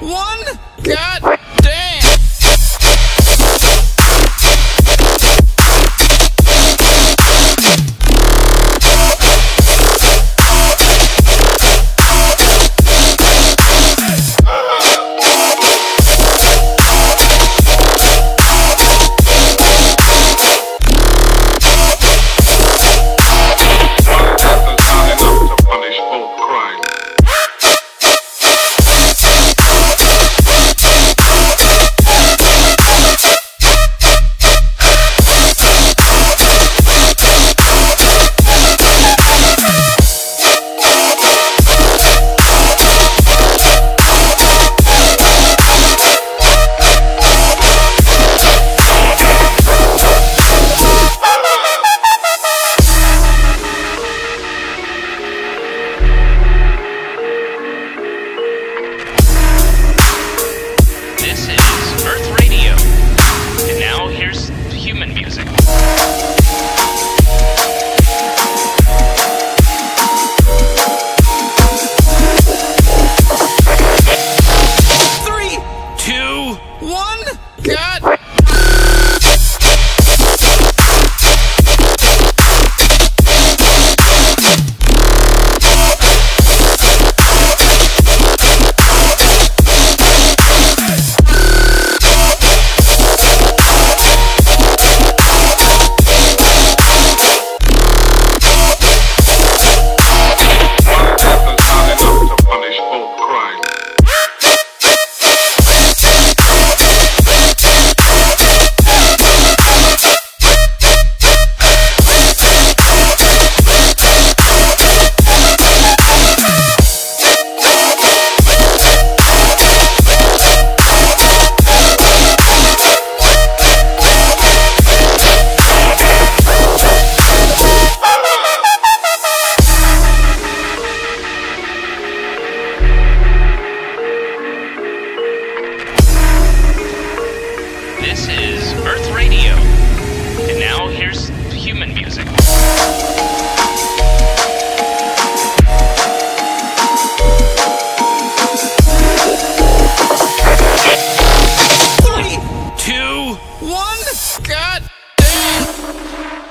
One. God. one. This is Earth Radio. And now here's human music. Three, two, one, god damn!